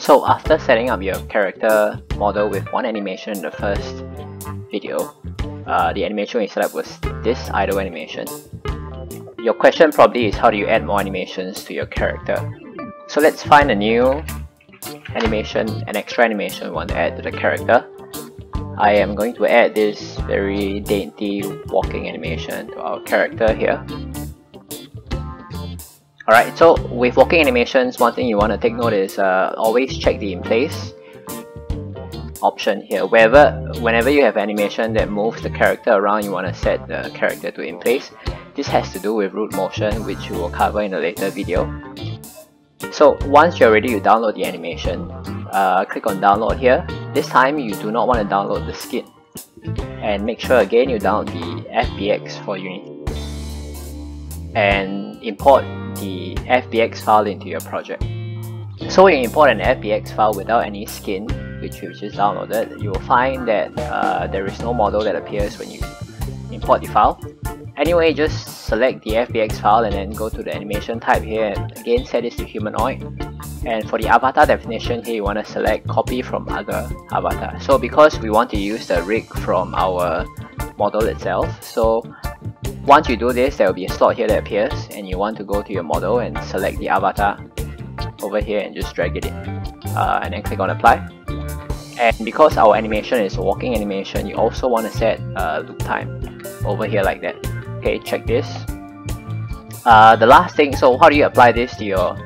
So after setting up your character model with one animation in the first video, uh, the animation we set up was this idle animation. Your question probably is how do you add more animations to your character? So let's find a new animation, an extra animation we want to add to the character. I am going to add this very dainty walking animation to our character here. Alright, so with walking animations, one thing you want to take note is uh, always check the in place option here. Wherever, whenever you have animation that moves the character around, you want to set the character to in place. This has to do with root motion, which we will cover in a later video. So once you're ready to download the animation, uh, click on download here. This time you do not want to download the skin. And make sure again you download the FBX for Unity. And import the FBX file into your project. So when you import an FBX file without any skin, which you just downloaded, you will find that uh, there is no model that appears when you import the file. Anyway, just select the FBX file and then go to the animation type here and again set this to humanoid. And for the avatar definition here, you want to select copy from other avatar. So because we want to use the rig from our model itself, so once you do this, there will be a slot here that appears and you want to go to your model and select the avatar over here and just drag it in. Uh, and then click on apply. And because our animation is a walking animation, you also want to set uh, loop time over here like that. Okay, check this. Uh, the last thing, so how do you apply this to your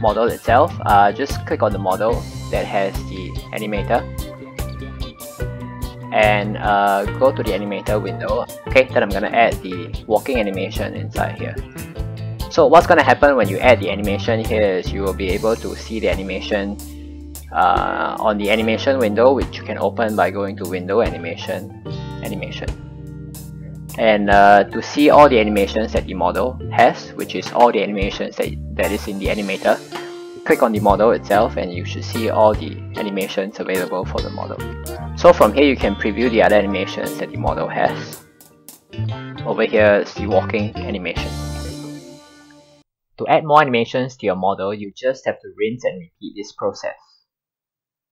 model itself? Uh, just click on the model that has the animator and uh, go to the animator window. Okay, then I'm gonna add the walking animation inside here. So what's gonna happen when you add the animation here is you will be able to see the animation uh, on the animation window which you can open by going to window animation animation and uh, to see all the animations that the model has which is all the animations that, that is in the animator click on the model itself and you should see all the animations available for the model. So from here you can preview the other animations that the model has. Over here is the walking animation. To add more animations to your model you just have to rinse and repeat this process